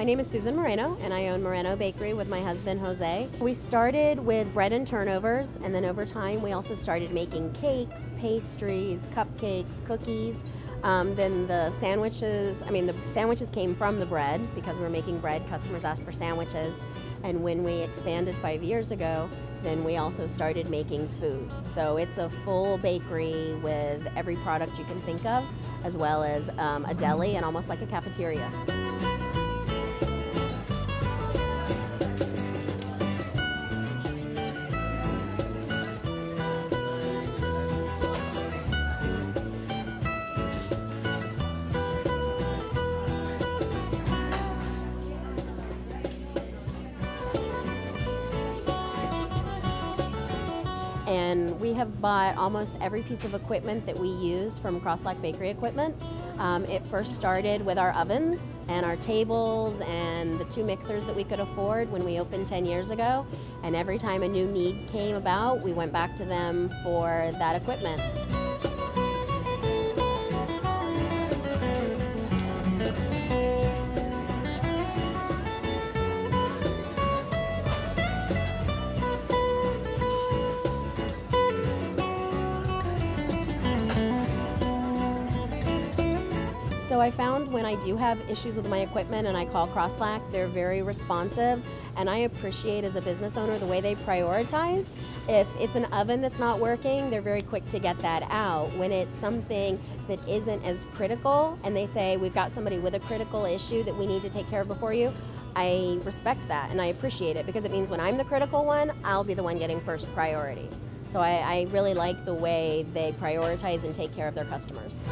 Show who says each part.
Speaker 1: My name is Susan Moreno, and I own Moreno Bakery with my husband Jose. We started with bread and turnovers, and then over time we also started making cakes, pastries, cupcakes, cookies. Um, then the sandwiches, I mean, the sandwiches came from the bread because we were making bread. Customers asked for sandwiches. And when we expanded five years ago, then we also started making food. So it's a full bakery with every product you can think of, as well as um, a deli and almost like a cafeteria. And we have bought almost every piece of equipment that we use from Kroslak Bakery Equipment. Um, it first started with our ovens and our tables and the two mixers that we could afford when we opened 10 years ago. And every time a new need came about, we went back to them for that equipment. So I found when I do have issues with my equipment and I call Kroslak, they're very responsive and I appreciate as a business owner the way they prioritize. If it's an oven that's not working, they're very quick to get that out. When it's something that isn't as critical and they say we've got somebody with a critical issue that we need to take care of before you, I respect that and I appreciate it because it means when I'm the critical one, I'll be the one getting first priority. So I, I really like the way they prioritize and take care of their customers.